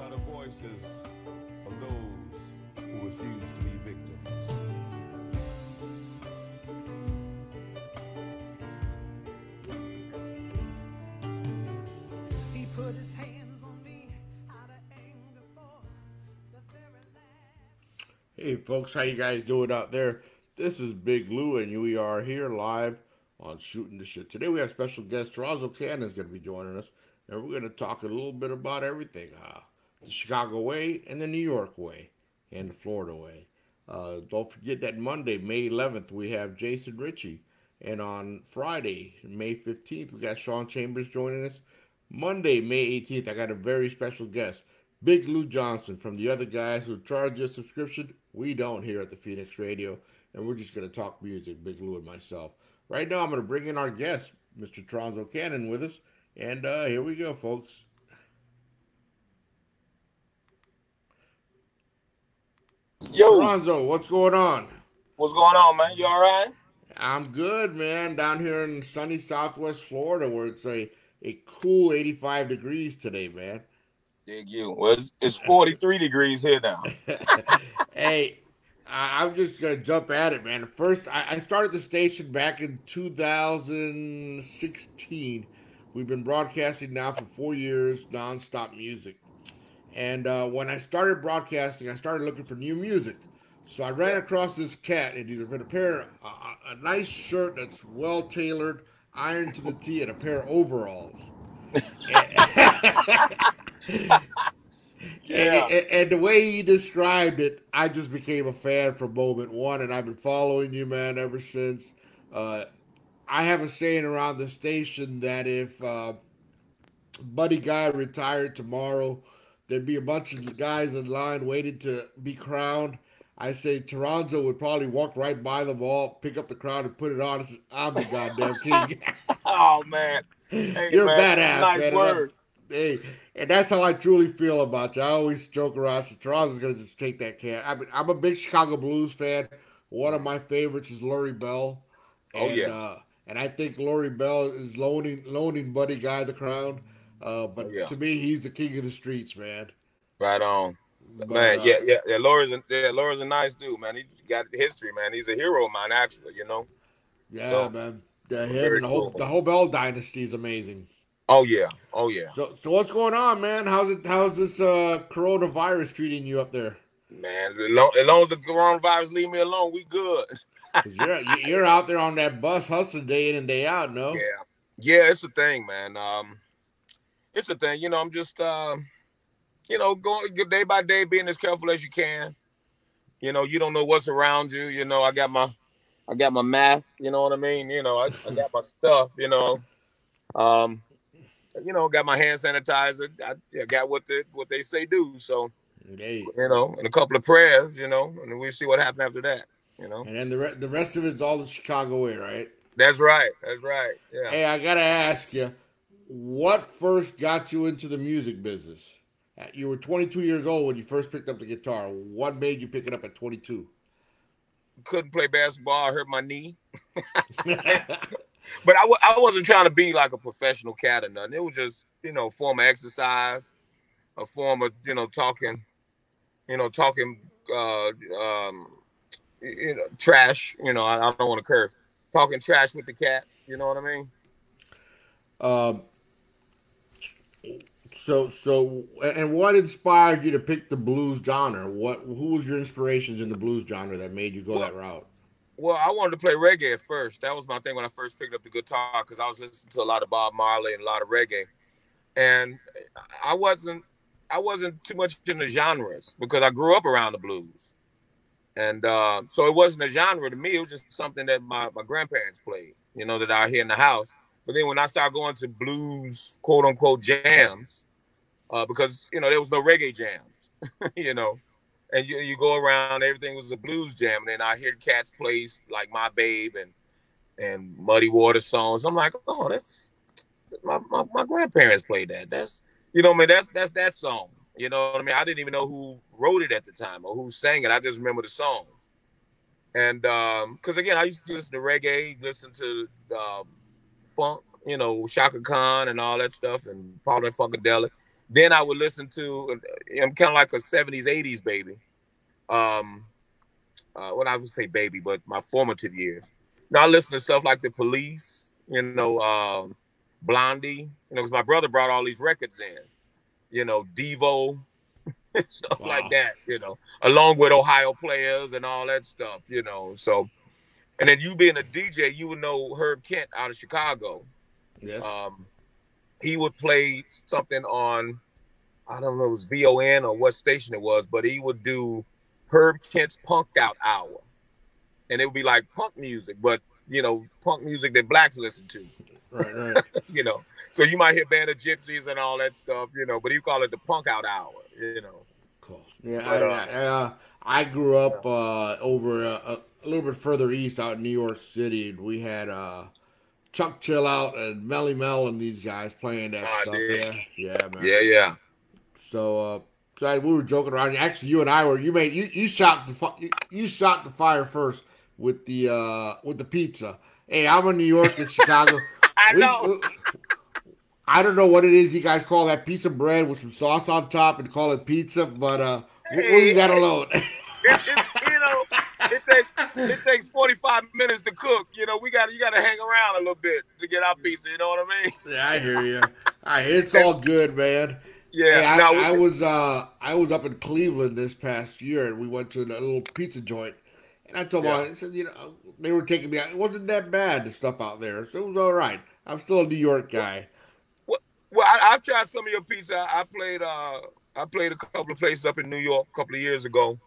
are the voices of those who refuse to be victims. He put his hands on me out of anger for the very last. Hey folks, how you guys doing out there? This is Big Lou, and we are here live on Shooting the Shit. Today we have special guest Toronzo Cannon is going to be joining us, and we're going to talk a little bit about everything: uh, the Chicago way, and the New York way, and the Florida way. Uh, don't forget that Monday, May 11th, we have Jason Ritchie, and on Friday, May 15th, we got Sean Chambers joining us. Monday, May 18th, I got a very special guest, Big Lou Johnson from the other guys who charge you a subscription. We don't here at the Phoenix Radio, and we're just going to talk music, Big Lou and myself. Right now, I'm going to bring in our guest, Mr. Toronzo Cannon, with us, and uh, here we go, folks. Yo, Toronzo, what's going on? what's going on, man? You all right? I'm good, man. Down here in sunny Southwest Florida, where it's a, a cool 85 degrees today, man. Dig you. Well, it's, it's 43 degrees here now. hey, I, I'm just gonna jump at it, man. First, I, I started the station back in 2016. We've been broadcasting now for four years, nonstop music. And uh, when I started broadcasting, I started looking for new music. So I ran across this cat, and he's a pair, a, a nice shirt that's well tailored, ironed to the T, and a pair of overalls. Yeah. And, and, and the way he described it, I just became a fan from moment one, and I've been following you, man, ever since. Uh, I have a saying around the station that if uh, Buddy Guy retired tomorrow, there'd be a bunch of guys in line waiting to be crowned. I say Toronzo would probably walk right by them all, pick up the crown, and put it on. I'm the goddamn king. Oh, man. Hey, You're man, badass, Nice man. word. Hey, and that's how I truly feel about you. I always joke around. So Toronzo's gonna just take that can. I mean, I'm a big Chicago Blues fan. One of my favorites is Lurrie Bell. Oh, and, yeah. Uh, and I think Lurrie Bell is loaning loaning Buddy Guy the crown. Uh, but yeah. to me, he's the king of the streets, man. Right on. But, Man, uh, yeah, yeah, yeah. Lurrie's a, yeah, Lurrie's a nice dude, man. He's got history, man. He's a hero of mine, actually, you know? yeah, So, man. The, him the whole cool. the whole Bell dynasty is amazing. Oh, yeah. Oh, yeah. So, so what's going on, man? How's it? How's this uh, coronavirus treating you up there? Man, as long, as long as the coronavirus leave me alone, we good. you're you're out there on that bus hustling day in and day out, no? Yeah. Yeah, it's a thing, man. Um, it's a thing. You know, I'm just uh, you know, going day by day, being as careful as you can. You know, you don't know what's around you. You know, I got my I got my mask, you know what I mean? You know, I, I got my stuff, you know. Um, you know, got my hand sanitizer. I, I got what the what they say do. So, Hey, you know, and a couple of prayers, you know, and we see what happened after that. You know. and then the re- the rest of it's all the Chicago way, right? That's right. That's right. Yeah. Hey, I gotta ask you, what first got you into the music business? Uh, You were 22 years old when you first picked up the guitar. What made you pick it up at 22? Couldn't play basketball. I hurt my knee. But I, I wasn't trying to be like a professional cat or nothing. It was just, you know, a form of exercise, a form of, you know, talking, you know, talking, uh, um, you know, trash. You know, I, I don't want to curse. Talking trash with the cats. You know what I mean? um, so so and what inspired you to pick the blues genre? What who was your inspirations in the blues genre that made you go Well, that route? Well, I wanted to play reggae at first. That was my thing when I first picked up the guitar because I was listening to a lot of Bob Marley and a lot of reggae, and I wasn't I wasn't too much in the genres because I grew up around the blues, and uh, so it wasn't a genre to me. It was just something that my, my grandparents played, you know, that I hear in the house. But then when I started going to blues quote unquote jams, uh, because you know there was no reggae jams, you know, and you, you go around, everything was a blues jam. And then I hear cats play like My Babe and and Muddy Water songs. I'm like, oh, that's my, my, my grandparents played that. That's you know, I mean, that's that's that song. You know what I mean? I didn't even know who wrote it at the time or who sang it. I just remember the songs. And um, because again, I used to listen to reggae, listen to um, funk, you know, Chaka Khan and all that stuff, and Parliament Funkadelic. Then I would listen to. I'm kind of like a '70s, '80s baby. Um, uh, what I would say baby, but my formative years. Now I listen to stuff like the Police, you know, um, Blondie, you know, because my brother brought all these records in, you know, Devo, stuff Wow. like that, you know, along with Ohio players and all that stuff, you know. So, and then you being a DJ, you would know Herb Kent out of Chicago. Yes. Um, he would play something on, I don't know, it was VON or what station it was, but he would do Herb Kent's Punk Out Hour, and it would be like punk music, but you know, punk music that blacks listen to, right, right. you know. So you might hear Band of Gypsys and all that stuff, you know, but he call it the Punk Out Hour, you know. Cool. Yeah, But, I, uh, I, uh, I grew up uh, over uh, a, a little bit further east out in New York City, we had uh, Chuck Chillout and Melle Mel and these guys playing that Ah, stuff. Yeah, yeah, man. Yeah, yeah. So, uh, so we were joking around. Actually, you and I were. You made you, you shot the fi- you, you shot the fire first with the uh, with the pizza. Hey, I'm in New York and Chicago. I We- know. I don't know what it is you guys call that piece of bread with some sauce on top and call it pizza, but uh, we'll we'll leave that alone. it, it, you know, it takes it takes 45 minutes to cook. You know, we got you got to hang around a little bit to get our pizza. You know what I mean? yeah, I hear you. I, it's all good, man. Yeah. Hey, I, now we- I was uh, I was up in Cleveland this past year, and we went to a little pizza joint. And I told Yeah. them, I said, you know, they were taking me out. It wasn't that bad, the stuff out there. So it was all right. I'm still a New York guy. well, I, I've tried some of your pizza. I played uh I played a couple of places up in New York a couple of years ago.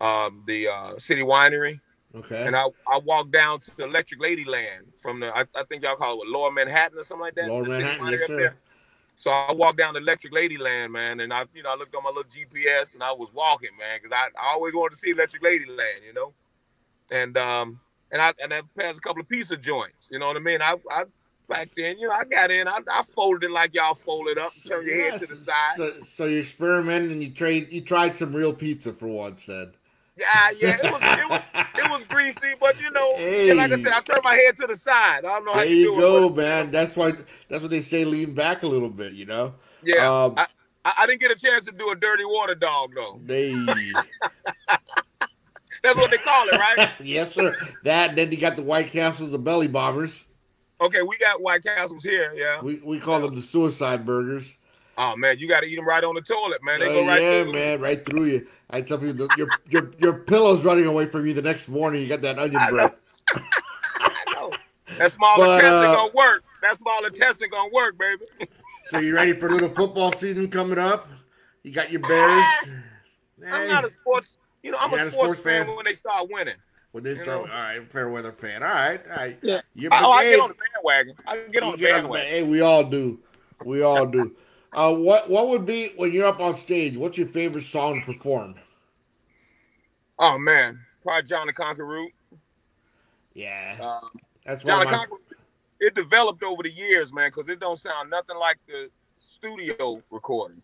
Um, the uh, City Winery, Okay. and I, I walked down to the Electric Ladyland from the I, I think y'all call it Lower Manhattan or something like that. Lower Manhattan, yes, sir. So I walked down to Electric Ladyland, man, and I, you know, I looked on my little GPS and I was walking, man, because I, I always wanted to see Electric Ladyland, you know, and um, and I and I passed a couple of pizza joints, you know what I mean? I, I back then, you know, I got in, I, I folded it like y'all folded up, turn your head to the side. So, so you experimented and you trade you tried some real pizza for once then. Yeah, yeah, it was, it was, it was greasy, but you know, yeah, like I said, I turned my head to the side. I don't know how There you, you do go, it, man. That's why that's what they say lean back a little bit, you know? Yeah, Um, I, I, didn't get a chance to do a dirty water dog though. they That's what they call it, right? Yes, sir. That and then you got the White Castles, the belly bombers. Okay, we got White Castles here. Yeah. We we call them the suicide burgers. Oh man, you got to eat them right on the toilet, man. They Oh, go right yeah, through. man, right through you. I tell people that your your your pillow's running away from you the next morning. You got that onion I breath. I know. That small But, intestine uh, gonna work. That small intestine gonna work, baby. So you ready for a little football season coming up? You got your Bears. I'm Hey, not a sports. You know, I'm You're a not a sports, sports fan, fan? when they start winning. When they you start, know. all right, fair weather fan. All right, all right. Yeah. You're, Oh, I get on the bandwagon. I get on the get on the bandwagon. Hey, we all do. We all do. Uh, what what would be when you're up on stage? What's your favorite song to perform? Oh man, probably John the Conqueror. Yeah, Uh, that's John my. Conqueror. It developed over the years, man, because it don't sound nothing like the studio recording.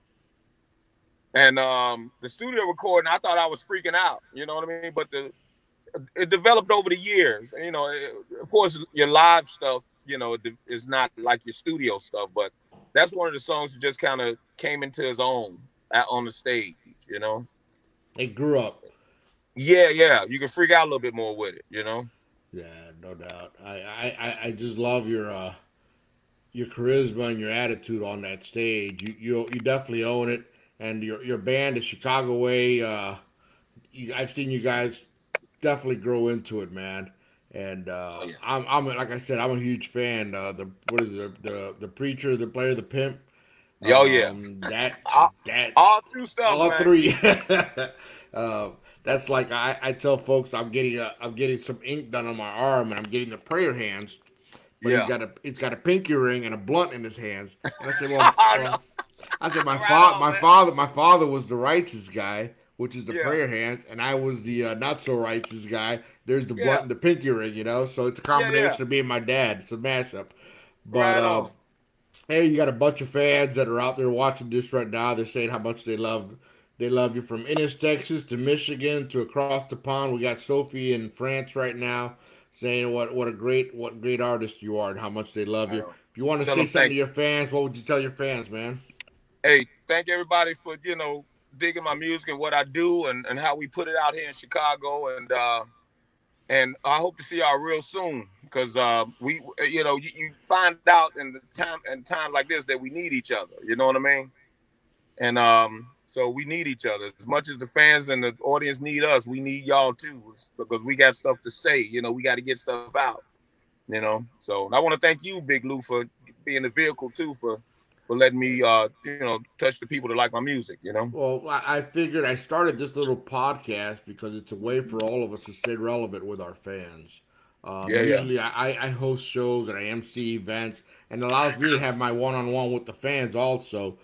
And um, the studio recording, I thought I was freaking out. You know what I mean? But the it developed over the years. You know, it- of course, your live stuff, you know, is not like your studio stuff. But that's one of the songs that just kind of came into his own at, on the stage. You know? It grew up. Yeah, yeah. You can freak out a little bit more with it. You know? Yeah, no doubt. I, I, I- just love your uh, your charisma and your attitude on that stage. You you you definitely own it, and your your band, the Chicago Way. Uh, you, I've seen you guys definitely grow into it, man. And uh, Oh, yeah. I'm I'm like I said, I'm a huge fan. Uh, the what is it? The the preacher, the player, the pimp. Oh, yeah. Um, that All- that All true stuff. all man. three. uh, that's like I, I tell folks I'm getting a, I'm getting some ink done on my arm and I'm getting the prayer hands. But Yeah. he's got a he's got a pinky ring and a blunt in his hands. And I said, well, well, I said my Right father my man. father my father was the righteous guy, which is the Yeah. prayer hands, and I was the uh, not so righteous guy. There's the Yeah. blunt and the pinky ring, you know. So it's a Yeah, yeah. combination of being my dad. It's a mashup. But Right on. hey, you got a bunch of fans that are out there watching this right now. They're saying how much they love they love you from Ennis, Texas to Michigan to across the pond. We got Sophie in France right now saying what what a great what great artist you are and how much they love you. If you want to Tell say something to your fans, what would you tell your fans, man? hey, thank everybody for you know digging my music and what I do and, and how we put it out here in Chicago and uh and I hope to see y'all real soon because uh we you know you, you find out in the time and times like this that we need each other you know what I mean? And um so we need each other. As much as the fans and the audience need us we need y'all too because we got stuff to say you know we got to get stuff out you know? So I want to thank you Big Lou for being the vehicle too for for letting me uh you know touch the people that like my music you know Well, I I figured I started this little podcast because it's a way for all of us to stay relevant with our fans. Um, Yeah, yeah. usually, I, I host shows and I MC events, and it allows me to have my one-on-one with the fans also.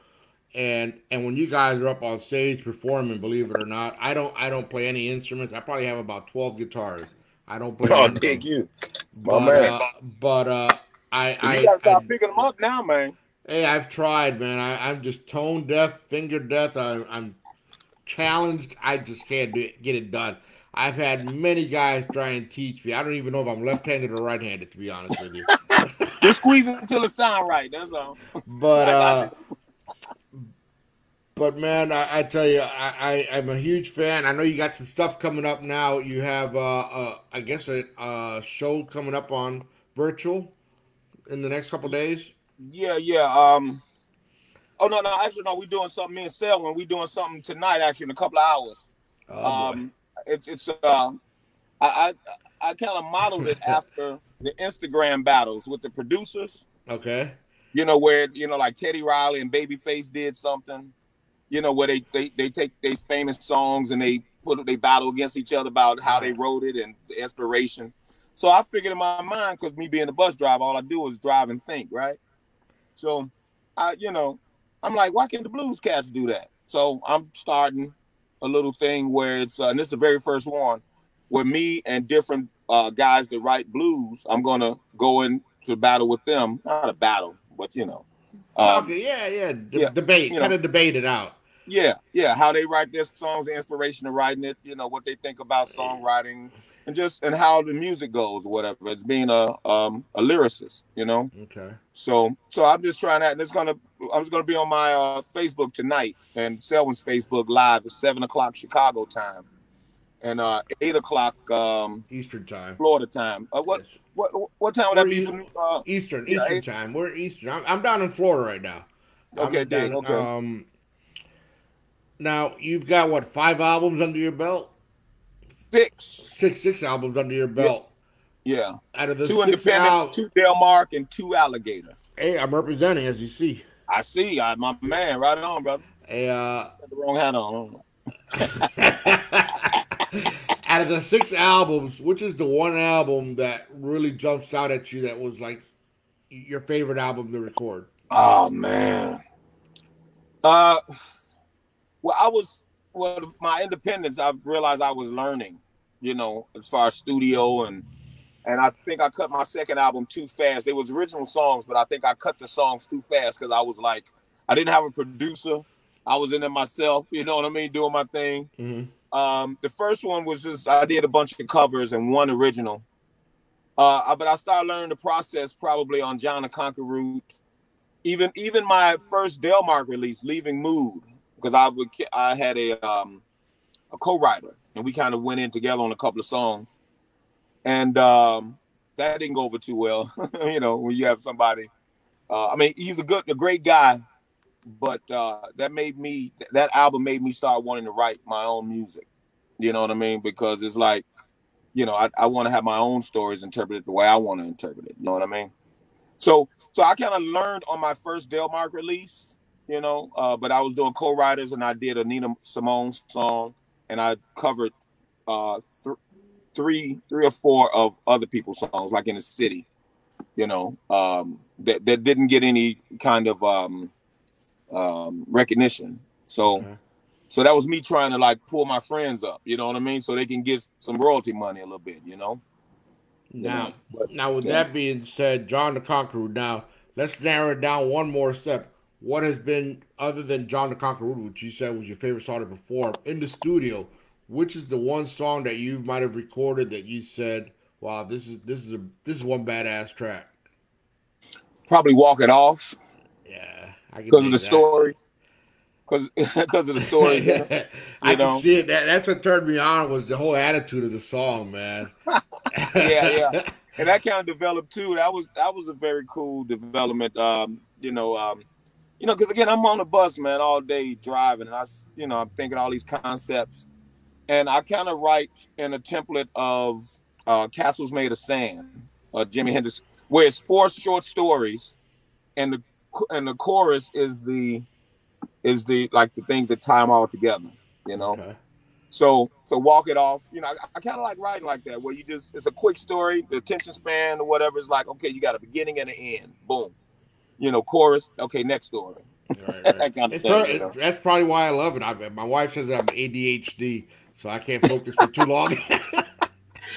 And and when you guys are up on stage performing, believe it or not, I don't I don't play any instruments. I probably have about twelve guitars. I don't play. oh anything. dig you But, man. uh, but uh, I you I, gotta I start picking them up now man Hey, I've tried, man. I, I'm just tone deaf, finger deaf. I, I'm challenged. I just can't do it, get it done. I've had many guys try and teach me. I don't even know if I'm left-handed or right-handed, to be honest with you. just squeeze it until it sound right that's all But uh, but man, I, I tell you, I, I I'm a huge fan. I know you got some stuff coming up now. You have, uh, uh I guess, a, a show coming up on virtual in the next couple days. Yeah, yeah. Um. Oh no, no. Actually, no. We're doing something. Me and Selwyn. We're doing something tonight. Actually, in a couple of hours. Oh, boy. um. It's it's uh. I I, I kind of modeled it after the Instagram battles with the producers. okay. You know where you know like Teddy Riley and Babyface did something. You know where they they they take these famous songs and they put they battle against each other about how they wrote it and the inspiration. So I figured in my mind, because me being a bus driver, all I do is drive and think, right? So I, you know, I'm like, why can't the blues cats do that? So I'm starting a little thing where it's uh, and this is the very first one where me and different uh, guys that write blues, I'm gonna go into battle with them. Not a battle, but you know. Um, okay. Yeah. Yeah. D- yeah, debate. Kind of debate it out. Yeah, yeah, how they write their songs, the inspiration of writing it, you know, what they think about songwriting and just and how the music goes or whatever. It's being a um a lyricist, you know. Okay. So so I'm just trying that and it's gonna I was gonna be on my uh Facebook tonight and Selwyn's Facebook live at seven o'clock Chicago time and uh eight o'clock um Eastern time. Florida time. Uh, what Yes. what what time would that be for uh Eastern, Yeah, Eastern time. We're Eastern. I'm, I'm down in Florida right now. Okay, down- okay. Um, now you've got what five albums under your belt? Six? Six, six albums under your belt. Yeah. Out of the Two albums, two Delmark, and two alligator. hey, I'm representing, as you see. I see. I, my man, right on, brother. Hey, uh, the wrong hat on. out of the six albums, which is the one album that really jumps out at you that was like your favorite album to record? Oh man. Uh, well, I was well, my independence. I realized I was learning, you know, as far as studio and and I think I cut my second album too fast. It was original songs, but I think I cut the songs too fast because I was like, I didn't have a producer. I was in it myself, you know what I mean, doing my thing. Mm-hmm. Um, the first one was just I did a bunch of covers and one original. Uh, but I started learning the process probably on John the Conqueror Root. Even even my first Delmark release, Leaving Mood, because I would I had a um a co-writer and we kind of went in together on a couple of songs, and um, that didn't go over too well. you know when you have somebody. Uh, I mean, he's a good, a great guy, but uh, that made me that album made me start wanting to write my own music. You know what I mean? Because it's like, you know, I, I want to have my own stories interpreted the way I want to interpret it. You know what I mean? So so I kind of learned on my first Delmark release, you know, uh, but I was doing co-writers and I did a Nina Simone song and I covered uh, th- three three or four of other people's songs, like in the city, you know, um, that that didn't get any kind of um, um, recognition. So. Okay. So that was me trying to like pull my friends up, you know what I mean, so they can get some royalty money a little bit, you know. Now, know, but- now with yeah. that being said, John the Conqueror. Now let's narrow it down one more step. What has been other than John the Conqueror, which you said was your favorite song to perform in the studio? Which is the one song that you might have recorded that you said, "Wow, this is this is a this is one badass track." probably walk it off Yeah, because of the that. story. because because of the story. you know? I You can see it. That, that's what turned me on was the whole attitude of the song, man. Yeah, yeah. and that kind of developed too. That was that was a very cool development. Um, you know, um, you know, because again, I'm on the bus, man, all day driving, and I, you know, I'm thinking all these concepts, and I kind of write in a template of uh, "Castles Made of Sand," uh, Jimi Hendrix, where it's four short stories, and the and the chorus is the is the like the things that tie them all together. You know. Okay. So so walk it off. You know, I, I kind of like writing like that, where you just it's a quick story. The attention span or whatever is like, okay, you got a beginning and an end. Boom. You know, chorus. Okay, next story. Right, That kind of thing, prob- you know. That's probably why I love it. I, my wife says I'm ADHD, so I can't focus for too long.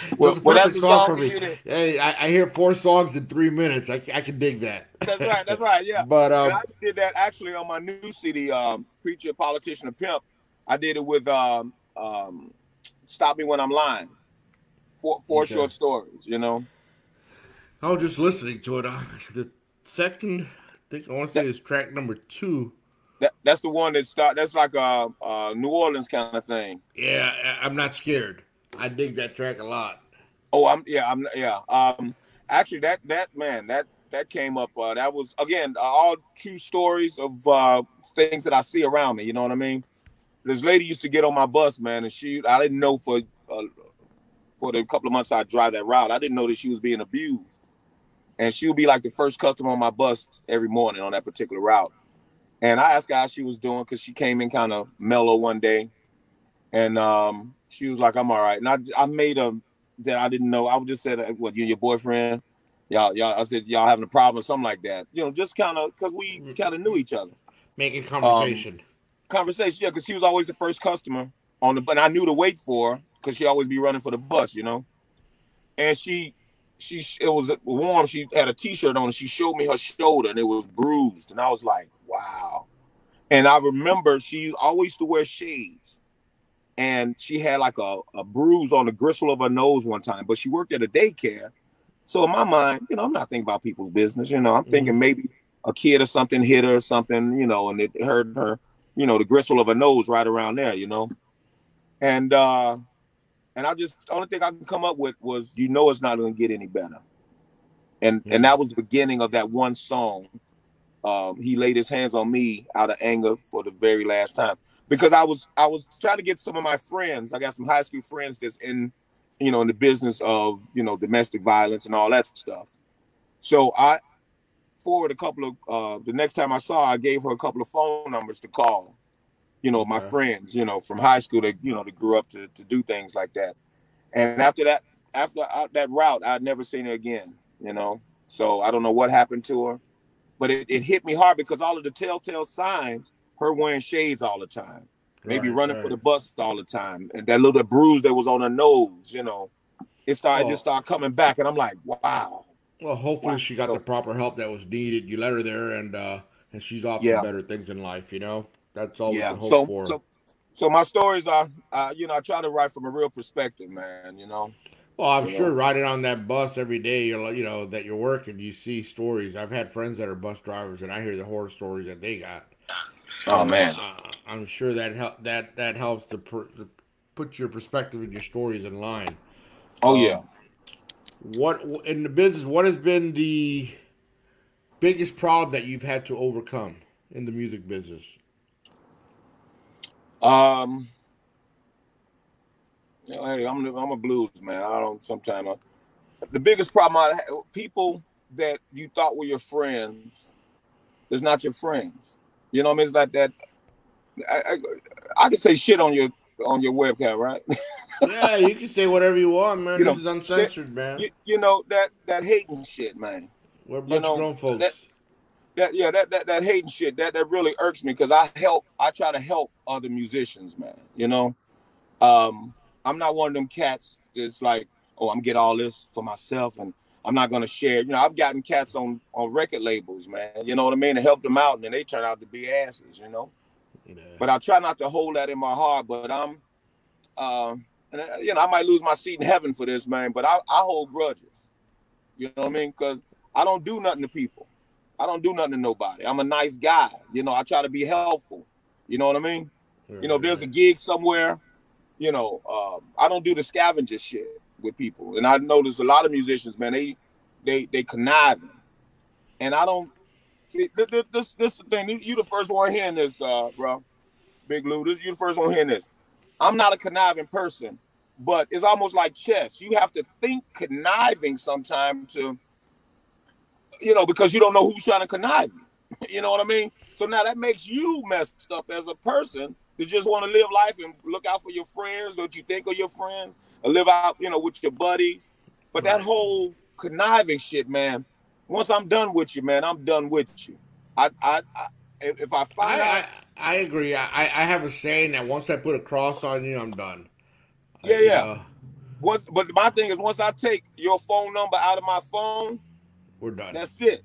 So Well, it's well, that's perfect the song song for for me. you then. Hey, I, I hear four songs in three minutes. I, I can dig that. That's right. That's right. Yeah. But um, I did that actually on my new CD, um, Preacher, Politician, and Pimp. I did it with um, um, Stop Me When I'm Lying. Four, four Okay. short stories, you know. I was just listening to it. Uh, second, I think I want to say is track number two. That, that's the one that start. That's like a, a New Orleans kind of thing. Yeah, I, I'm not scared. I dig that track a lot. Oh, I'm yeah, I'm yeah. Um, actually, that that man, that that came up. Uh, that was again uh, all true stories of uh, things that I see around me. You know what I mean? This lady used to get on my bus, man, and she I didn't know for uh, for the couple of months I drive that route, I didn't know that she was being abused, and she would be like the first customer on my bus every morning on that particular route. And I asked her how she was doing because she came in kind of mellow one day, and um, she was like, "I'm all right." And I I made a that I didn't know. I would just said, "What you and your boyfriend?" Y'all, y'all. I said, "Y'all having a problem?" or Something like that. You know, just kind of because we kind of knew each other. Making conversation. Conversation, yeah, because she was always the first customer on the, and I knew to wait for her because she always be running for the bus, you know. And she, she, it was warm. She had a t-shirt on. and She showed me her shoulder, and it was bruised. And I was like, "Wow." And I remember she always used to wear shades and she had like a, a bruise on the gristle of her nose one time, but she worked at a daycare. So in my mind, you know, I'm not thinking about people's business. You know, I'm thinking maybe a kid or something hit her or something, you know, and it hurt her, you know, the gristle of her nose right around there, you know. And uh and I just the only thing I can come up with was you know it's not gonna get any better. And Yeah. and that was the beginning of that one song. Um, he laid his hands on me out of anger for the very last time because I was I was trying to get some of my friends. I got some high school friends that's in, you know, in the business of you know domestic violence and all that stuff. So I forward a couple of uh, the next time I saw, her, I gave her a couple of phone numbers to call. You know, my Okay. friends, you know, from high school that you know that grew up to to do things like that. And after that, after that route, I'd never seen her again. You know, so I don't know what happened to her, but it, it hit me hard because all of the telltale signs, her wearing shades all the time, maybe Right, running right. for the bus all the time, and that little bruise that was on her nose, you know, it started Oh. just started coming back, and I'm like, wow, Well, hopefully Wow. she got So- the proper help that was needed. You let her there, and uh, and she's off Yeah. to better things in life. You know, that's all we can hope So for. so so my stories are, uh, you know, I try to write from a real perspective, man. You know, well, I'm you sure know. riding on that bus every day, you're like, you know that you're working, you see stories. I've had friends that are bus drivers, and I hear the horror stories that they got. oh man, Uh, I'm sure that help that that helps to, per, to put your perspective and your stories in line. oh Um, yeah. What in the business? What has been the biggest problem that you've had to overcome in the music business? Um, you know, hey, I'm I'm a blues man. I don't sometimes. I, the biggest problem I have, people that you thought were your friends is not your friends. You know what I mean? It's like that. I, I, I can say shit on your on your webcam, right? yeah, you can say whatever you want, man. You this know, is uncensored, man. you, you know that that hating shit, man. We're a bunch you know, of grown folks. that- That yeah, that that, that hating shit that that really irks me because I help. I try to help other musicians, man. You know, um, I'm not one of them cats that's like, oh, I'm get all this for myself and I'm not gonna share. You know, I've gotten cats on on record labels, man. You know what I mean, to help them out, and then they turn out to be asses. You know. Yeah. but I try not to hold that in my heart. But I'm, um, and uh, you know, I might lose my seat in heaven for this, man. But I, I hold grudges. You know what I mean? Because I don't do nothing to people. I don't do nothing to nobody. I'm a nice guy. You know, I try to be helpful. You know what I mean? You know, if there's a gig somewhere, you know, uh, I don't do the scavenger shit with people, and I notice a lot of musicians, man, they they they conniving, and I don't. See, th- th- this this the thing. You the first one hearing this, uh, bro. Big Lou, this you the first one hearing this. I'm not a conniving person, but it's almost like chess. You have to think conniving sometime to, you know, because you don't know who's trying to connive you. you know what I mean? So now that makes you messed up as a person to just want to live life and look out for your friends, what you think of your friends, and live out, you know, with your buddies. But that whole conniving shit, man. Once I'm done with you, man, I'm done with you. I, I, I if I find I, out, I, I agree. I, I have a saying that once I put a cross on you, I'm done. Yeah, yeah. know, once, but my thing is, once I take your phone number out of my phone, we're done. that's it.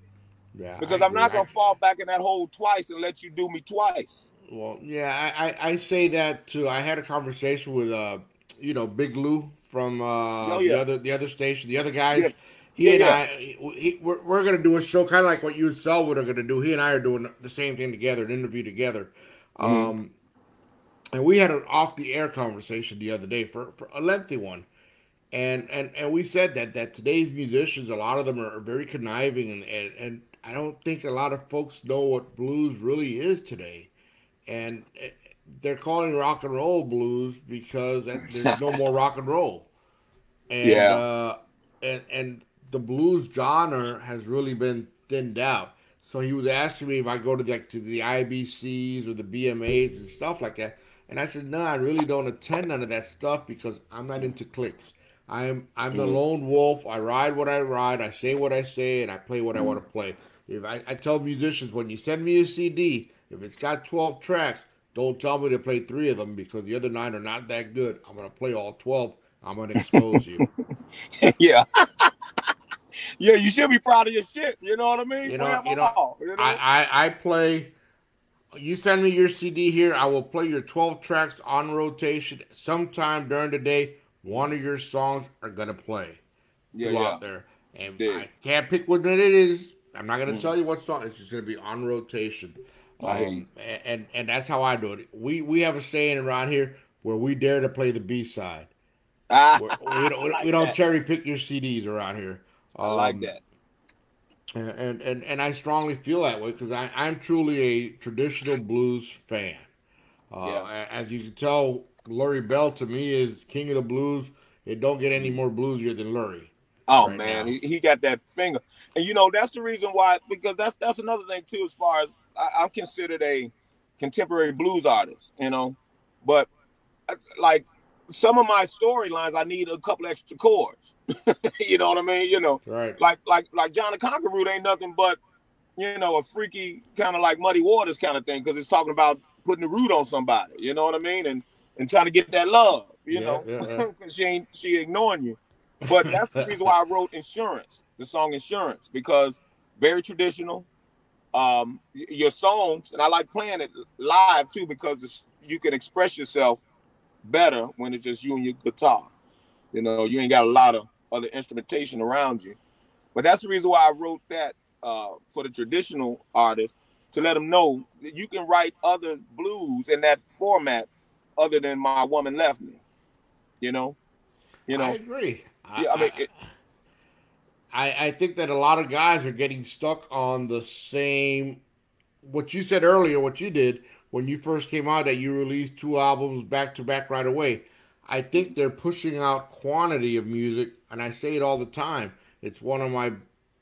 yeah, Because I I'm not gonna fall back in that hole twice and let you do me twice. Well, yeah, I, I, I say that too. I had a conversation with uh, you know, Big Lou from uh Oh, yeah. the other the other station, the other guys. Yeah. He and. I, he, he- we're, we're gonna do a show kind of like what you and Selwyn are gonna do. He and I are doing the same thing together, an interview together. Mm-hmm. Um, and we had an off the air conversation the other day for, for a lengthy one. And, and and we said that that today's musicians, a lot of them are very conniving, and, and, and I don't think a lot of folks know what blues really is today. And eh, they're calling rock and roll blues because there's no more rock and roll. And Yeah. uh, and and the blues genre has really been thinned out. So he was asking me if I go to like to the IBCs or the BMAs and stuff like that, and I said no, I really don't attend none of that stuff because I'm not into clicks. I'm I'm the mm-hmm. lone wolf. I ride what I ride. I say what I say, and I play what I mm-hmm. want to play. If I, I tell musicians when you send me a CD, if it's got 12 tracks, don't tell me to play three of them because the other nine are not that good. I'm gonna play all 12. I'm gonna expose you. yeah. yeah, you should be proud of your shit. You know what I mean? You know- you know, all, you know? I, I I play. You send me your CD here. I will play your 12 tracks on rotation sometime during the day. One of your songs are gonna play. yeah, go yeah. out there, and Yeah. I can't pick what it is. I'm not gonna tell you what song. It's just gonna be on rotation. Um, and, and and that's how I do it. We we have a saying around here where we dare to play the B side. Ah, We, we don't, we, like don't cherry pick your CDs around here. I like Um, that. and and and, and I strongly feel that way because I I'm truly a traditional blues fan. Uh, Yeah. As you can tell, Lurrie Bell to me is king of the blues. It don't get any more bluesier than Lurrie. Oh right man, he, he got that finger, and you know that's the reason why. Because that's that's another thing too. As far as I, I'm considered a contemporary blues artist, you know, but uh, like some of my storylines, I need a couple extra chords. you know what I mean? You know, Right. like like like John the Conqueror Root ain't nothing but you know a freaky kind of like muddy waters kind of thing because it's talking about putting the root on somebody. You know what I mean? And and trying to get that love. You Yeah, know, yeah, yeah. because she ain't she ignoring you. But that's the reason why I wrote Insurance, the song Insurance, because very traditional. Um, your songs, and I like playing it live too because it's, you can express yourself better when it's just you and your guitar. You know, you ain't got a lot of other instrumentation around you. But that's the reason why I wrote that uh, for the traditional artists to let them know that you can write other blues in that format other than My Woman Left Me. You know, you know. I agree. yeah. I mean, it, I, I think that a lot of guys are getting stuck on the same what you said earlier, what you did when you first came out that you released two albums back to back right away. I think they're pushing out quantity of music, and I say it all the time. It's one of my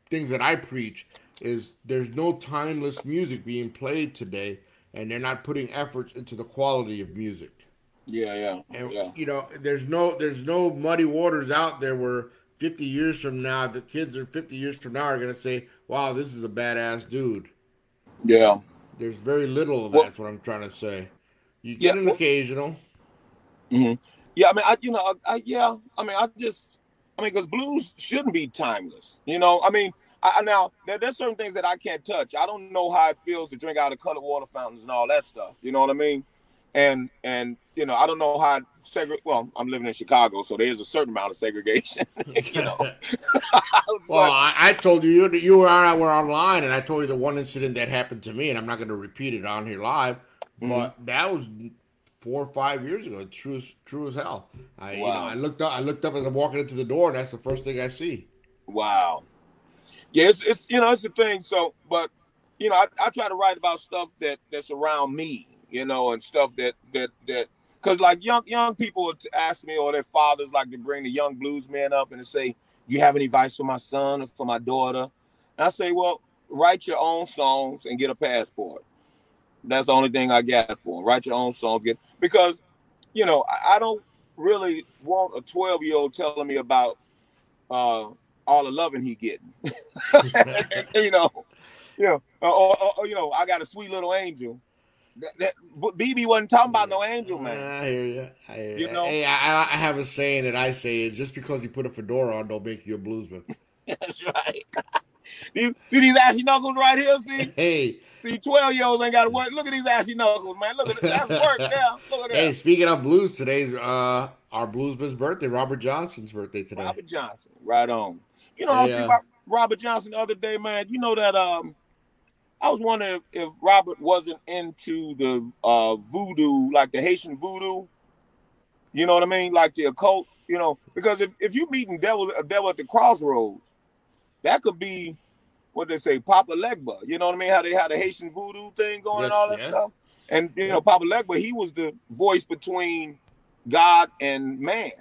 things that I preach is there's no timeless music being played today, and they're not putting efforts into the quality of music. yeah, yeah, And yeah. you know, there's no there's no muddy waters out there where 50 years from now the kids are 50 years from now are gonna say, "Wow, this is a badass dude." Yeah. There's very little of. Well- that's what I'm trying to say. You Yeah, get an well- occasional. hmm Yeah, I mean, I you know, I, I yeah, I mean, I just, I mean, because blues shouldn't be timeless. You know, I mean, I, I now there, there's certain things that I can't touch. I don't know how it feels to drink out of colored water fountains and all that stuff. You know what I mean? And and you know, I don't know how segre. Well, I'm living in Chicago, so there's a certain amount of segregation. you know, It's well, like- I, I told you you you were on, were online, and I told you the one incident that happened to me, and I'm not going to repeat it on here live. Mm-hmm. but that was four or five years ago. True as true as hell. I you know, I looked up. I looked up as I'm walking into the door, and that's the first thing I see. Wow. Yeah, it's, it's you know it's the thing. So, but you know, I, I try to write about stuff that that's around me, you know, and stuff that that that because like young young people ask me or their fathers like to bring the young blues men up and say, "You have any advice for my son or for my daughter?" And I say, "Well, write your own songs and get a passport." That's the only thing I got for 'em. Write your own songs, get because you know I, I don't really want a twelve year old telling me about uh all the loving he getting. you know, you know, or, or, or, you know, I got a sweet little angel. That, that BB wasn't talking about no angel, man. I hear you. I hear You know? Hey, I, I have a saying that I say is just because you put a fedora on, don't make you a bluesman. That's right. These- see these ashy knuckles right here. See, Hey, see, twelve year olds ain't got to work. Look at these ashy knuckles, man. Look at that. Work now. Look at hey. Speaking of blues, today's uh our bluesman's birthday, Robert Johnson's birthday today. Robert Johnson, right on. You know, I was thinking about Robert Johnson the other day, man. You know that um, I was wondering if, if Robert wasn't into the uh voodoo, like the Haitian voodoo. You know what I mean, like the occult. You know, because if, if you meeting devil a devil at the crossroads, that could be what they say, Papa Legba. You know what I mean? How they had the Haitian voodoo thing going and all that yeah. stuff. And you know, Papa Legba, he was the voice between God and man.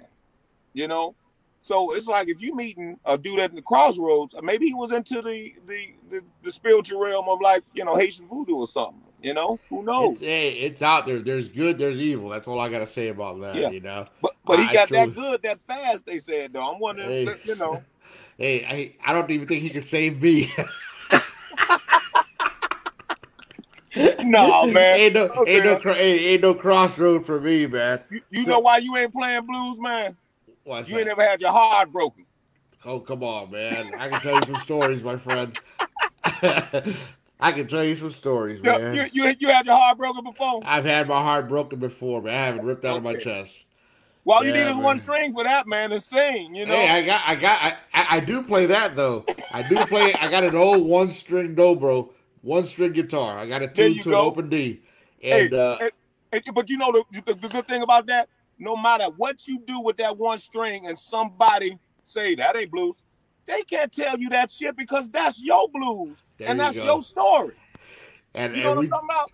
You know, so it's like if you meeting a dude at the crossroads, uh, maybe he was into the the the, the spiritual realm of like you know Haitian voodoo or something. You know, who knows? It's, hey, it's out there. There's good, there's evil. That's all I gotta say about that. Yeah. You know. But but he I got that truly- good, that fast. They said though. I'm wondering, Hey. you know. Hey, I, I don't even think he can save me. No man, ain't no, Okay. ain't no, ain't, ain't no crossroad for me, man. you, you know why you ain't playing blues, man? What's You ain't that? never had your heart broken. Oh, come on, man. I can tell you some stories, my friend. I can tell you some stories, man. you, you, you had your heart broken before. I've had my heart broken before, man. I haven't ripped out of my chest. Well, you need is one string for that, man, to sing. You know. Hey, I got, I got, I, I, I do play that though. I do play. I got an old one string dobro, one string guitar. I got it There tuned to go. an open D, Hey, and uh, and- and- but you know the, the, the good thing about that, no matter what you do with that one string, and somebody say that ain't blues, they can't tell you that shit because that's your blues There and you that's go. your story. and You know and we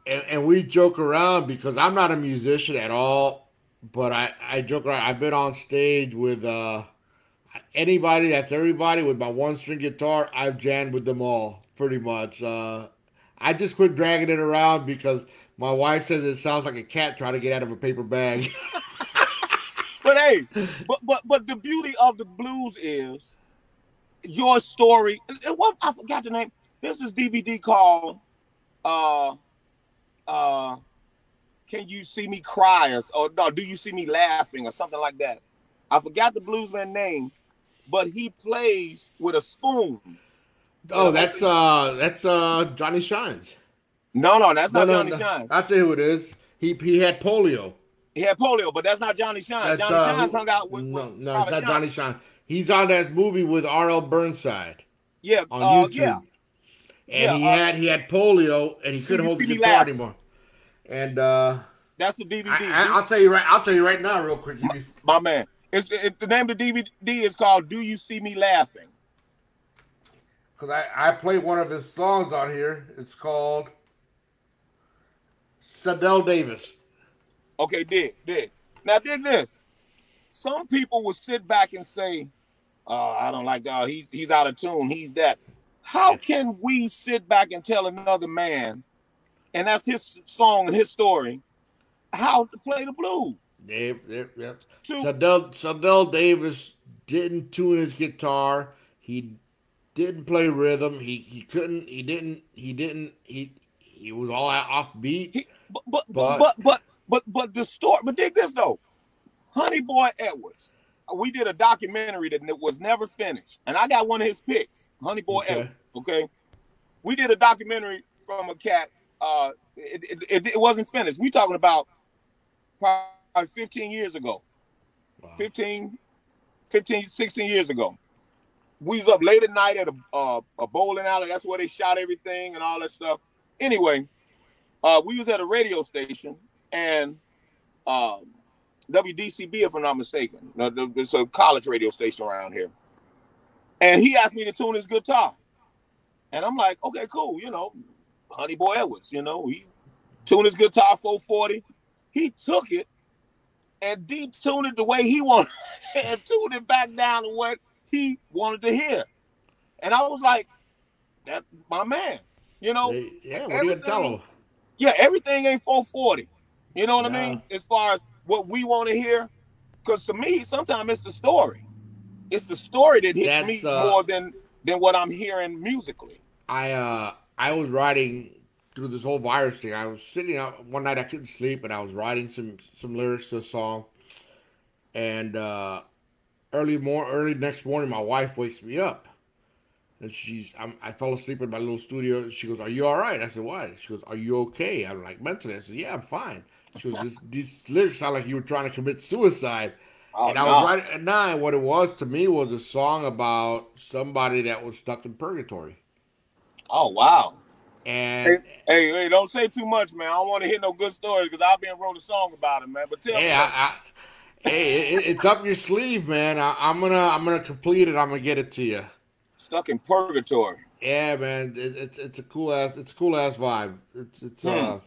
and, and we joke around because I'm not a musician at all, but I I joke around. I've been on stage with uh anybody that's everybody with my one string guitar. I've jammed with them all pretty much. Uh, I just quit dragging it around because my wife says it sounds like a cat trying to get out of a paper bag. But hey, but but but the beauty of the blues is your story. and- and What I forgot the name. There's this DVD called uh uh Can You See Me Cry or, or no, Do You See Me Laughing or something like that. I forgot the bluesman name, but he plays with a spoon. oh, that's uh that's uh Johnny Shines. No, no, that's not No, no, Johnny no. Shines. I'll tell you who it is. He he had polio. He had polio, but that's not Johnny Shines. That's, Johnny uh, Shines who- hung out with, no, with no, it's not Johnson. Johnny Shine. He's on that movie with R.L. Burnside Yeah, on uh, YouTube. yeah. And Yeah, he uh, had he had polio and he couldn't hold the guitar anymore. And uh, That's the DVD. I, I, I'll tell you right. I'll tell you right now, real quick. Can- my man. It's it, the name of the DVD is called "Do You See Me Laughing." Cause I, I play one of his songs on here. It's called CeDell Davis. Okay, dig, dig. Now dig this. Some people will sit back and say, "Oh, I don't like that. He's he's out of tune. He's that." How can we sit back and tell another man, and that's his song and his story, how to play the blues? Dave, yep. To- CeDell, Davis didn't tune his guitar. He didn't play rhythm. He he couldn't. He didn't. He didn't. He he was all off beat. He, but, but, But- but but but but the story. But dig this though, Honey Boy Edwards. We did a documentary that was never finished, and I got one of his picks, Honey Boy Okay. Edwards. Okay, we did a documentary from a cat. Uh, it, it, it, it wasn't finished. We talking about probably 15 years ago. Wow. 15, 15, 16 years ago. We was up late at night at a, uh, a bowling alley. That's where they shot everything and all that stuff. Anyway, uh, we was at a radio station and um, WDCB, if I'm not mistaken. It's a college radio station around here. And he asked me to tune his guitar. And I'm like, okay, cool. You know, Honey Boy Edwards, you know, he tuned his guitar 440. He took it and detuned it the way he wanted and tuned it back down to what he wanted to hear. And I was like, that's my man. You know, yeah, what are you tell them? yeah, everything ain't 440. You know what I mean? As far as what we want to hear. Because to me, sometimes it's the story. It's the story that hits That's, me uh, more than than what I'm hearing musically. I uh I was writing through this whole virus thing. I was sitting out one night I couldn't sleep and I was writing some some lyrics to a song. And uh early more early next morning my wife wakes me up. And she's I'm, I fell asleep in my little studio. She goes, "Are you all right?" I said, "What?" She goes, "Are you okay?" I'm like, "Mentally." I said, "Yeah, I'm fine." She goes, this, "These lyrics sound like you were trying to commit suicide." Oh, and I was writing at nine. What it was to me was a song about somebody that was stuck in purgatory. oh wow. And Hey, hey, don't say too much, man. I don't want to hear no good stories because I've been wrote a song about it, man. But tell me, yeah, I, I, hey, it, it's up your sleeve, man. I, I'm gonna, I'm gonna complete it. I'm gonna get it to you. stuck in purgatory. Yeah, man. It, it's, it's a cool ass, it's a cool ass vibe. It's, it's. Hmm. uh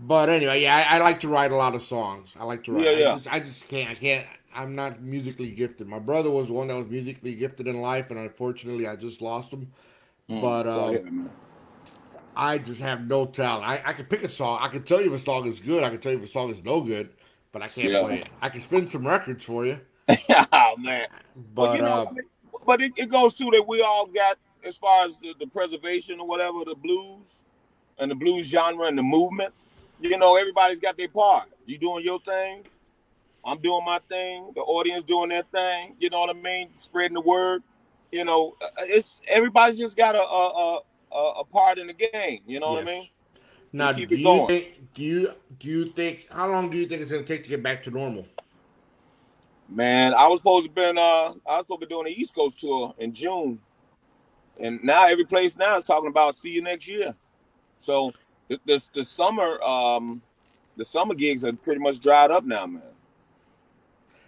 But anyway, yeah, I, I like to write a lot of songs. I like to write. Yeah, I just, I just can't. I can't. I'm not musically gifted. My brother was one that was musically gifted in life, and unfortunately, I just lost him. Mm, But, yeah, man. I just have no talent. I, I can pick a song. I can tell you if a song is good. I can tell you if a song is no good, but I can't Yeah. play it. I can spin some records for you, oh man. but But you know, uh, I mean, but it, it goes to that we all got as far as the, the preservation or whatever, the blues and the blues genre and the movement. You know, everybody's got their part. You doing your thing, I'm doing my thing. The audience doing their thing. You know what I mean? Spreading the word. You know, uh, it's everybody's just got a a, a, a part in the game. You know what I mean? now keep do it you think? Do you do you think? How long do you think it's going to take to get back to normal? Man, I was supposed to been uh I was supposed to be doing the East Coast tour in June. And now every place now is talking about see you next year. So the the, the summer um the summer gigs are pretty much dried up now, man.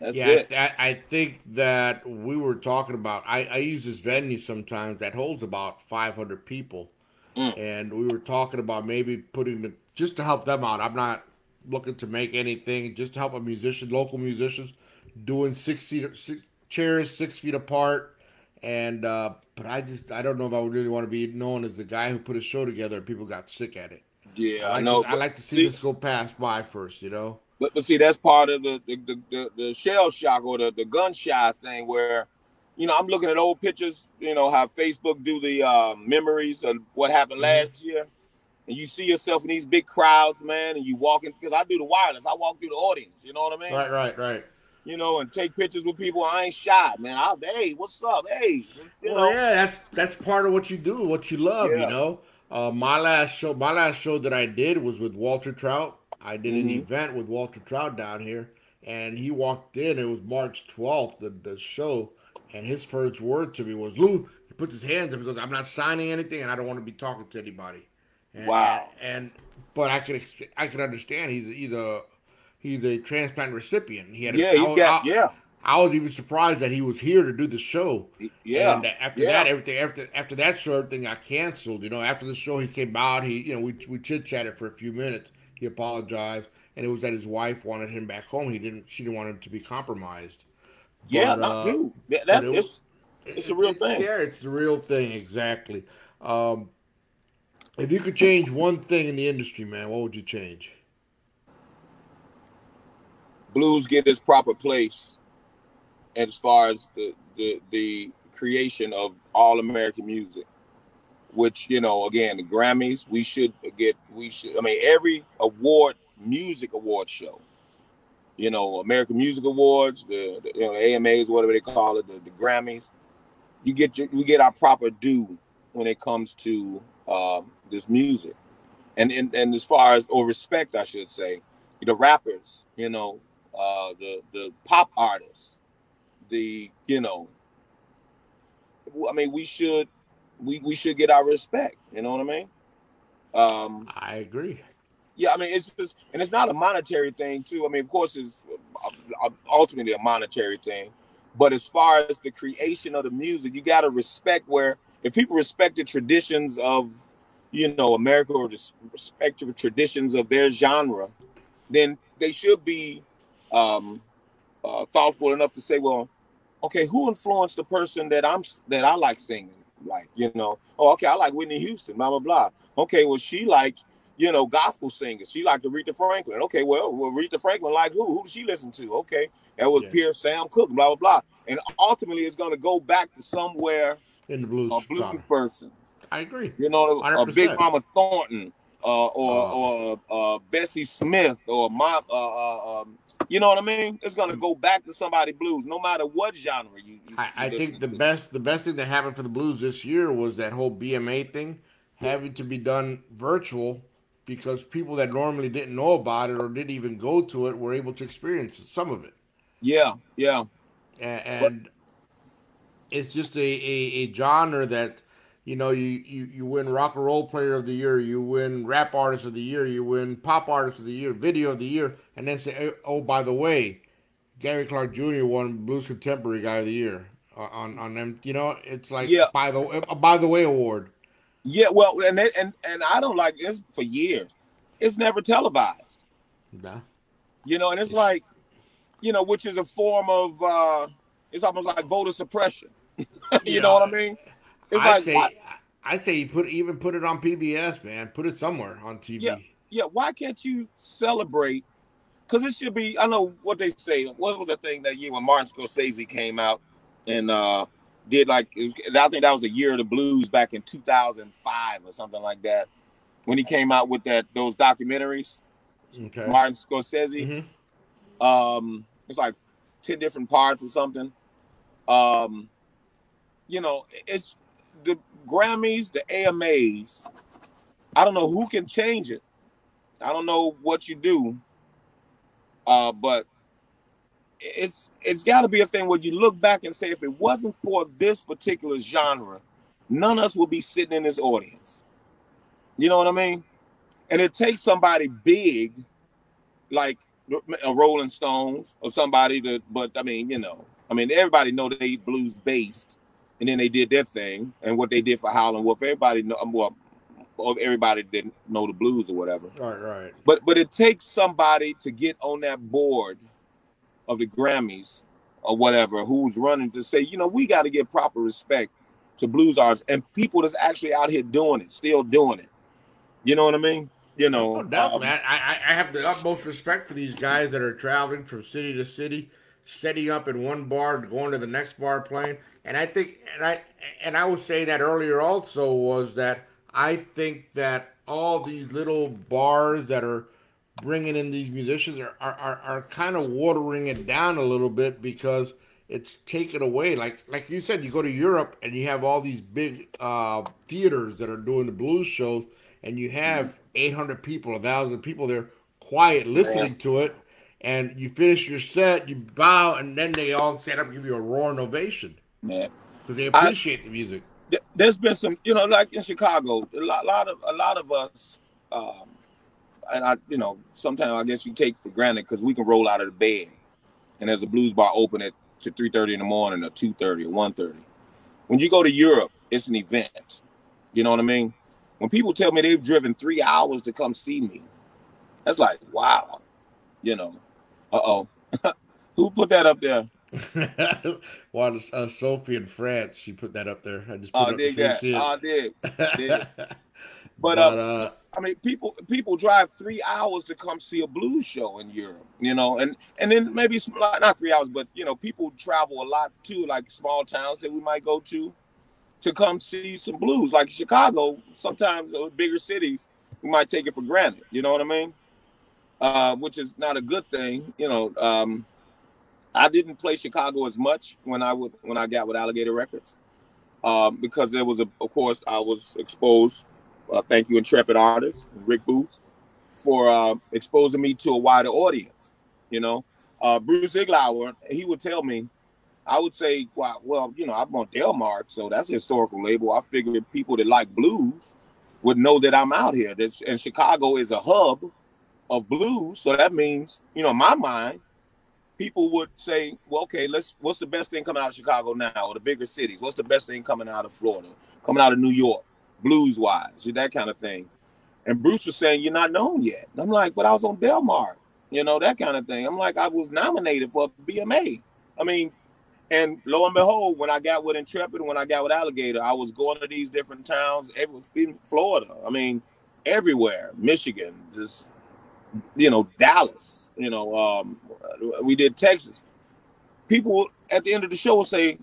That's yeah, it. I, I think that we were talking about. I, I use this venue sometimes that holds about 500 people, Mm. and we were talking about maybe putting the just to help them out. I'm not looking to make anything, just to help a musician, local musicians, doing six feet six chairs six feet apart, and uh, but I just I don't know if I would really want to be known as the guy who put a show together and people got sick at it. Yeah, I I know. to, I like to see, see- this go pass by first, you know. But, but see, that's part of the the, the, the, the shell shock or the, the gun shy thing where, you know, I'm looking at old pictures, you know, how Facebook do the uh, memories of what happened Mhm. last year. And you see yourself in these big crowds, man, and you walking because I do the wireless. I walk through the audience, you know what I mean? Right, right, right. You know, and take pictures with people. I ain't shy, man. I hey, what's up? Hey, you well, know. yeah, that's that's part of what you do, what you love, you know. Uh, my last show, my last show that I did was with Walter Trout. I did an Mhm. event with Walter Trout down here, and he walked in. It was March twelfth, the the show, and his first word to me was, "Lou." He puts his hands up because I'm not signing anything, and I don't want to be talking to anybody. And, Wow. And, but I can I can understand he's he's a he's a transplant recipient. He had a, Yeah, he's got I- yeah, I was even surprised that he was here to do the show. yeah. And after yeah. that, everything after after that show, everything got canceled. You know, after the show, he came out. He, you know, we we chit chatted for a few minutes. He apologized, and it was that his wife wanted him back home. He didn't. She didn't want him to be compromised. yeah, But, uh, dude. Yeah, but that, it it's, It's a real it's thing. Scary. It's the real thing, exactly. Um, if you could change one thing in the industry, man, what would you change? blues get its proper place as far as the the, the creation of all American music. Which you know, again, the Grammys. We should get. We should. I mean, every award, music award show. You know, American Music Awards, the, the you know AMAs, whatever they call it, the, the Grammys. You get your, we get our proper due when it comes to um, this music, and, and and as far as or respect, I should say, the rappers. You know, uh, the the pop artists, the you know, I mean, we should we we should get our respect. You know what I mean? Um, I agree. yeah, I mean, it's just, and it's not a monetary thing too. I mean, of course, it's uh, ultimately a monetary thing, but as far as the creation of the music, you got to respect where if people respect the traditions of, you know, America or the respect the traditions of their genre, then they should be um, uh, thoughtful enough to say, well, okay, who influenced the person that I'm that I like singing? Like, you know, oh, okay, I like Whitney Houston, blah blah blah. Okay, well, she like, you know, gospel singers. She liked Aretha Franklin. Okay, well, well, Aretha Franklin like who? Who did she listen to? Okay, that was Yeah. Pierre Sam Cooke, blah blah blah. And ultimately, it's going to go back to somewhere In the blues. a blues genre. person. I agree. You know, a, a Big 100%. Mama Thornton, uh, or Oh. or uh, Bessie Smith, or my, uh, uh, um, you know what I mean? It's gonna mm. go back to somebody blues, no matter what genre you. you I, I think the to. best the best thing that happened for the Blues this year was that whole BMA thing having to be done virtual because people that normally didn't know about it or didn't even go to it were able to experience some of it. Yeah, yeah, A- And, it's just a, a, a genre that you know you, you you win rock and roll player of the year, you win rap artist of the year, you win pop artist of the year, video of the year, and then say, oh by the way, Gary Clark Jr. won Blues Contemporary Guy of the Year uh, on on them. You know, it's like Yeah. by the a by the way award. yeah. Well, and they- and and I don't like this for years. It's never televised, Nah. you know, and it's like, you know, which is a form of, uh it's almost like voter suppression. you Yeah. know what I mean? It's I like, say why- I say you put even put it on PBS, man. Put it somewhere on TV. Yeah. yeah, why can't you celebrate? Because it should be. I know what they say. What was the thing that year when Martin Scorsese came out and uh did like? It was, I think that was the year of the blues back in 2005 or something like that. When he came out with that those documentaries, Okay. Martin Scorsese. Mhm. Um, it's like ten different parts or something. Um, you know, it's Grammys, the AMAs. I don't know who can change it. I don't know what you do. Uh, but it's it's got to be a thing where you look back and say, if it wasn't for this particular genre, none of us would be sitting in this audience. You know what I mean? And it takes somebody big, like a Rolling Stones or somebody that, but I mean, you know, I mean, everybody know they blues based, and then they did their thing, and what they did for Howlin' Wolf, everybody know, well, well, everybody didn't know the blues or whatever. Right, right. But but it takes somebody to get on that board of the Grammys or whatever who's running to say, you know, we got to give proper respect to blues artists and people that's actually out here doing it, still doing it. You know what I mean? You know, Oh, definitely. um, I, I I have the utmost respect for these guys that are traveling from city to city, setting up in one bar, going to the next bar, playing. And I think, and I and I was saying that earlier also was that I think that all these little bars that are bringing in these musicians are are, are, are kind of watering it down a little bit because it's taken away. Like like you said, you go to Europe and you have all these big uh, theaters that are doing the blues shows, and you have 800 people, a 1,000 people there, quiet, listening to it. And you finish your set, you bow, and then they all stand up and give you a roaring ovation man. because they I- appreciate the music. Th- There's been some, you know, like in Chicago, a lot, lot of a lot of us, um, and I, you know, sometimes I guess you take for granted because we can roll out of the bed, and there's a blues bar open at to 3:30 in the morning or 2:30 or 1:30. When you go to Europe, it's an event. You know what I mean? When people tell me they've driven three hours to come see me, that's like wow. You know, uh oh, who put that up there? well, uh, Sophie in France, she put that up there. I just put Oh, it up dig so you that. it. Oh, dig. dig. but But, uh, uh, I mean, people people drive three hours to come see a blues show in Europe, you know, and and then maybe not three hours, but you know, people travel a lot too, like small towns that we might go to, to come see some blues. Like Chicago, sometimes uh, bigger cities, we might take it for granted. You know what I mean? Uh, which is not a good thing, you know. Um, I didn't play Chicago as much when I would when I got with Alligator Records, um, because there was a, of course, I was exposed uh, thank you, intrepid artist Rick Booth, for uh, exposing me to a wider audience. You know, uh, Bruce Iglauer, he would tell me, I would say, well, well, you know, I'm on Delmark, so that's a historical label. I figured people that like blues would know that I'm out here. That's and Chicago is a hub of blues, so that means you know, in my mind, people would say, well, okay, let's. What's the best thing coming out of Chicago now, or the bigger cities? What's the best thing coming out of Florida, coming out of New York, blues wise, that kind of thing. And Bruce was saying, you're not known yet. And I'm like, but I was on Delmark, you know, that kind of thing. I'm like, I was nominated for a BMA. I mean, and lo and behold, when I got with Intrepid, when I got with Alligator, I was going to these different towns, in Florida. I mean, everywhere, Michigan, just you know, Dallas. You know, um, we did Texas. People at the end of the show will say,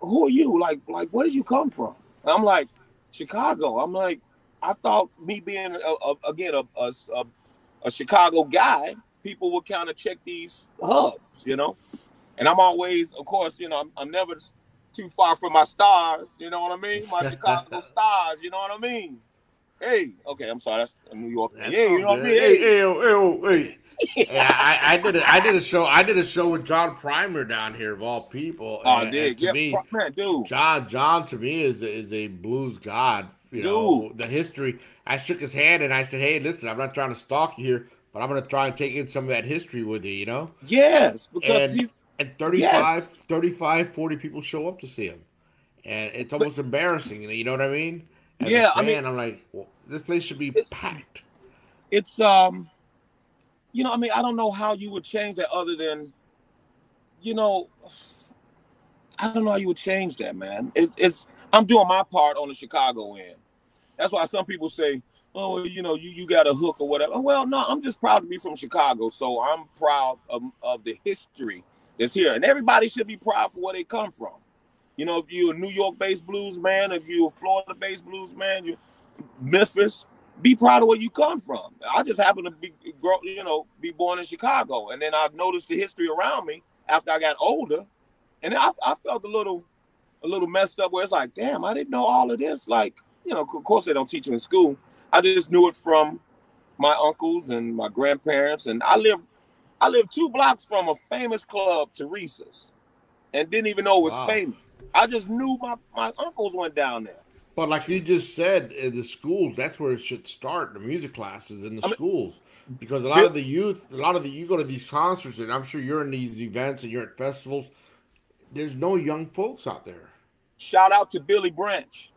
"Who are you? Like, like where did you come from?" And I'm like, "Chicago." I'm like, I thought me being a, a, again a, a, a Chicago guy, people would kind of check these hubs, you know. And I'm always, of course, you know, I'm, I'm never too far from my stars. You know what I mean? My Chicago stars. You know what I mean? Hey, okay, I'm sorry. That's a New York. That's yeah, you know all what I mean? Hey, Hey, hey, oh, hey, hey. Yeah, I, I did a, I did a show. I did a show with John Primer down here of all people. oh, and- and to Yeah, me, man, dude. John, John to me is is a blues god. You know the history. I shook his hand and I said, "Hey, listen, I'm not trying to stalk you here, but I'm going to try and take in some of that history with you." You know, Yes, because And- he, and 35, Yes. 35, 40 people show up to see him, and it's almost embarrassing. You know what I mean? As Yeah, I mean- I'm like, well, this place should be packed. it's um, you know, I mean, I don't know how you would change that other than, you know, I don't know how you would change that, man. It, it's I'm doing my part on the Chicago end. That's why some people say, "Oh, you know, you you got a hook or whatever." Well, no, I'm just proud to be from Chicago, so I'm proud of, of the history that's here, and everybody should be proud for where they come from. You know, if you're a New York-based blues man, if you're a Florida-based blues man, you Memphis, be proud of where you come from. I just happen to be, grow, you know, be born in Chicago, and then I noticed the history around me after I got older, and I, I felt a little, a little messed up. Where it's like, damn, I didn't know all of this. Like, you know, of course they don't teach you in school. I just knew it from my uncles and my grandparents, and I live, I live two blocks from a famous club, Theresa's, and didn't even know it was Wow. famous. I just knew my my uncles went down there. But like you just said, in the schools, that's where it should start. The music classes in the I mean- schools, because a lot of the youth, a lot of the you go to these concerts, and I'm sure you're in these events and you're at festivals. There's no young folks out there. Shout out to Billy Branch.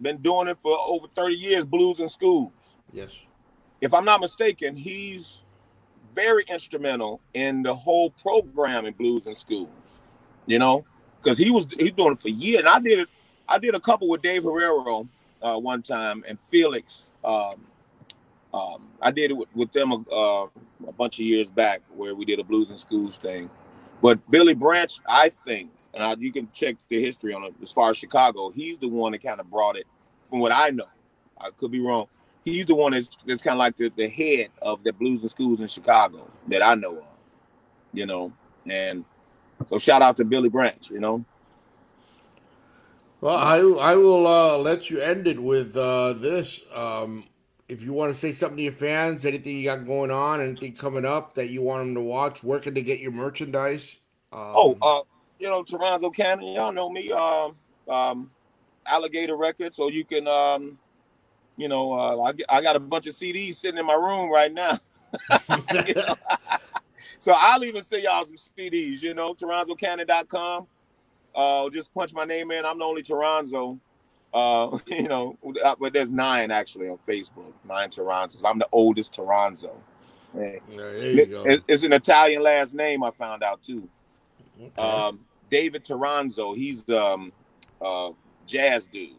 Been doing it for over 30 years, blues in schools. Yes. If I'm not mistaken, he's very instrumental in the whole program in blues in schools. You know, because he was he's doing it for years. And I did it, I did a couple with Dave Herrero uh, one time and Felix. Um, um, I did it with, them a, uh, a bunch of years back where we did a blues in schools thing. But Billy Branch, I think, and I, you can check the history on it as far as Chicago, he's the one that kind of brought it, from what I know. I could be wrong. He's the one that's, that's kind of like the, the head of the blues and schools in Chicago that I know of, you know. And so shout out to Billy Branch, you know. Well, I I will uh, let you end it with uh, this. Um, if you want to say something to your fans, anything you got going on, anything coming up that you want them to watch, where can they get your merchandise? Um, Oh, uh, you know, Toronzo Cannon, y'all know me, um, um, Alligator Records, so you can, um, you know, uh, I, I got a bunch of CDs sitting in my room right now. You know? so I'll even send y'all some CDs, you know, ToronzoCannon.com. Uh, just punch my name in. I'm the only Toronzo. Uh, you know, uh, but there's nine actually on Facebook, nine Toronzos. I'm the oldest Toronzo. Yeah. go. It's an Italian last name, I found out too. Okay. Um, David Toronzo, he's um uh jazz dude.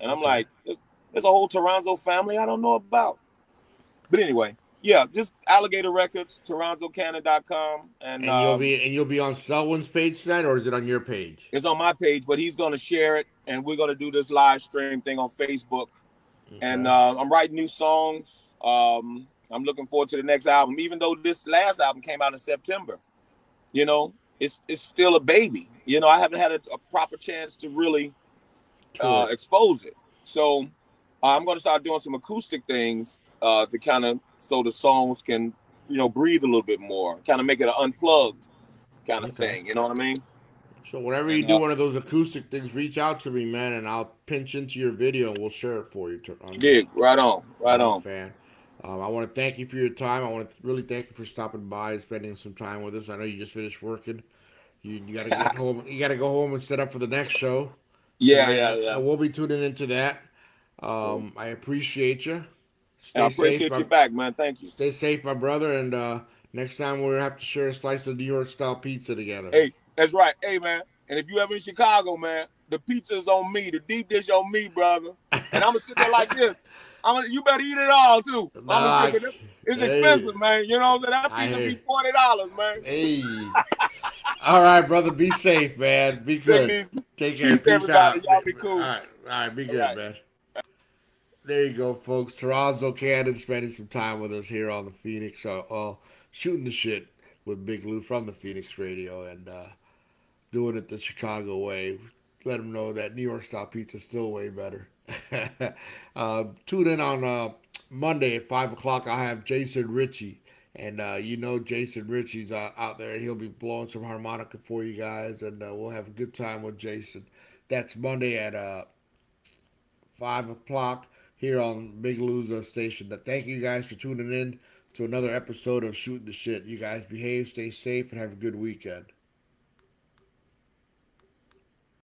And I'm Okay. like, there's, there's a whole Toronzo family I don't know about. But anyway, yeah, just Alligator Records, ToronzoCannon.com, and, and you'll um, be and you'll be on Selwyn's page tonight, or is it on your page? it's on my page, but he's gonna share it, and we're gonna do this live stream thing on Facebook. And uh, I'm writing new songs. Um, I'm looking forward to the next album, even though this last album came out in September. You know, it's it's still a baby. You know, I haven't had a, a proper chance to really uh, expose it. So uh, I'm going to start doing some acoustic things uh, to kind of so the songs can you know breathe a little bit more, kind of make it an unplugged kind of Okay. thing. You know what I mean? So whenever you And, do uh, one of those acoustic things, reach out to me, man, and I'll pinch into your video and we'll share it for you. To, on- Dig, right on, right on. fan. Um, I want to thank you for your time. I want to really thank you for stopping by and spending some time with us. I know you just finished working. You, you got to get home. You got to go home and set up for the next show. Yeah, And, yeah, uh, yeah. We'll be tuning into that. Um, I appreciate you. Stay I appreciate safe, you my, back, man. Thank you. Stay safe, my brother. And uh, next time we'll have to share a slice of New York style pizza together. Hey, that's right. Hey, man. And if you ever in Chicago, man, the pizza's on me. The deep dish on me, brother. And I'm gonna sit there like this. I'm gonna, you better eat it all too. I'm Nah, there. It's hey. expensive, man. You know what I'm saying? That pizza be forty dollars, man. Hey. All right, brother. Be safe, man. Be good. Take it care. Peace, Peace out. Y'all be cool. All right. All right. Be good, right. man. There you go, folks. Toronzo Cannon spending some time with us here on the Phoenix. Uh, uh, shooting the shit with Big Lou from the Phoenix Radio and uh, doing it the Chicago way. Let them know that New York style pizza is still way better. uh, tune in on uh, Monday at 5 o'clock. I have Jason Ricci. And uh, you know Jason Ricci's uh, out there. He'll be blowing some harmonica for you guys, and uh, we'll have a good time with Jason. That's Monday at uh, five o'clock here on Big Loser station. But thank you guys for tuning in to another episode of Shooting the Shit. You guys behave, stay safe, and have a good weekend.